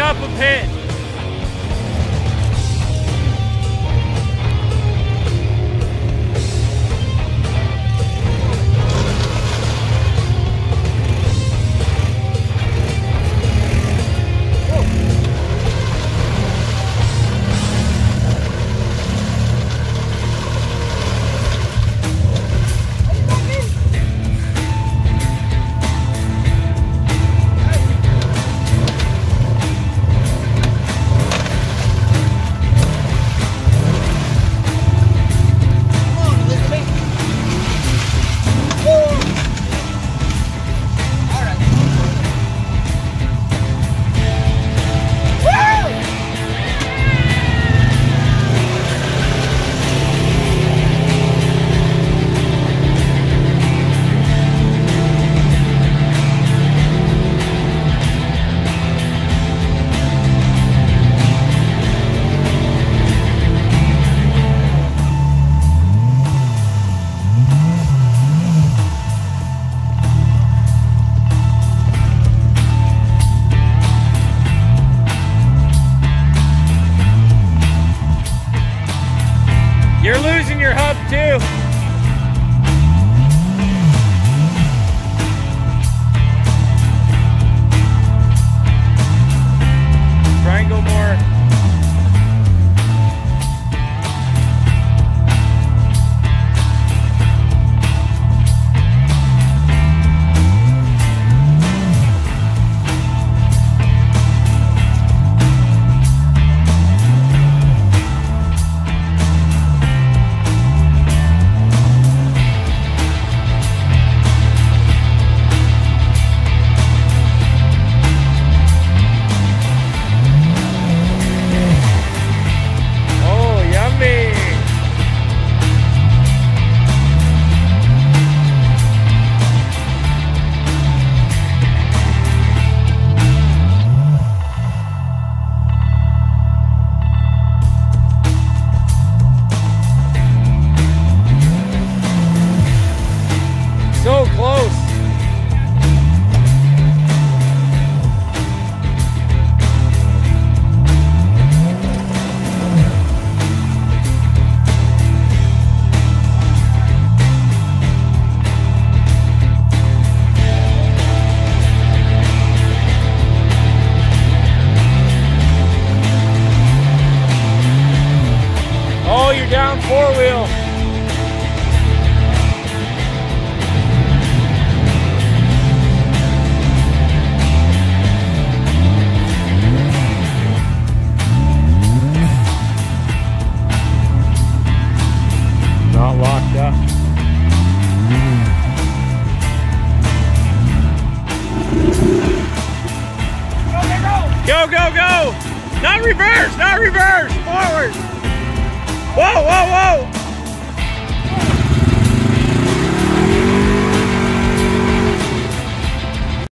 up a bit. You're down four wheel. Not locked up. Go, go, go! Not reverse, not reverse! Forward! Whoa, whoa, whoa!